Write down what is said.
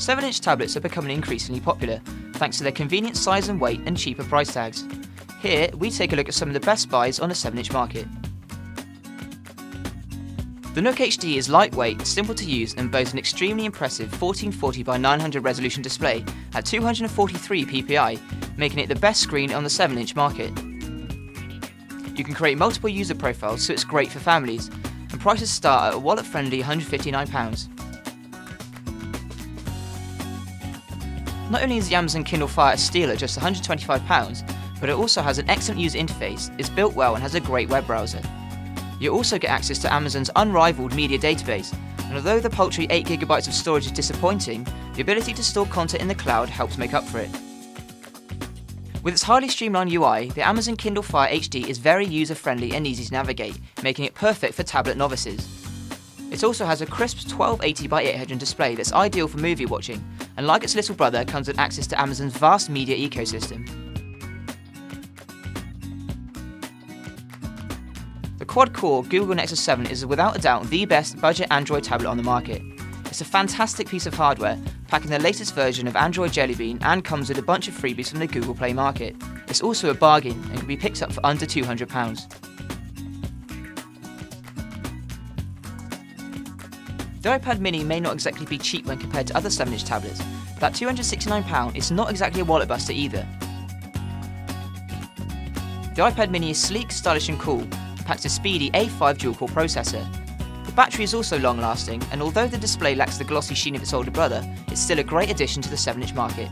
7 inch tablets are becoming increasingly popular, thanks to their convenient size and weight and cheaper price tags. Here, we take a look at some of the best buys on the 7 inch market. The Nook HD is lightweight, simple to use, and boasts an extremely impressive 1440 by 900 resolution display at 243 ppi, making it the best screen on the 7 inch market. You can create multiple user profiles, so it's great for families, and prices start at a wallet friendly £159. Not only is the Amazon Kindle Fire a steal at just £125, but it also has an excellent user interface, is built well, and has a great web browser. You also get access to Amazon's unrivaled media database, and although the paltry 8GB of storage is disappointing, the ability to store content in the cloud helps make up for it. With its highly streamlined UI, the Amazon Kindle Fire HD is very user-friendly and easy to navigate, making it perfect for tablet novices. It also has a crisp 1280x800 display that's ideal for movie watching, and like its little brother comes with access to Amazon's vast media ecosystem. The quad-core Google Nexus 7 is without a doubt the best budget Android tablet on the market. It's a fantastic piece of hardware, packing the latest version of Android Jelly Bean and comes with a bunch of freebies from the Google Play market. It's also a bargain and can be picked up for under £200. The iPad mini may not exactly be cheap when compared to other 7-inch tablets, but at £269 it's not exactly a wallet buster either. The iPad mini is sleek, stylish and cool, packs a speedy A5 dual-core processor. The battery is also long-lasting, and although the display lacks the glossy sheen of its older brother, it's still a great addition to the 7-inch market.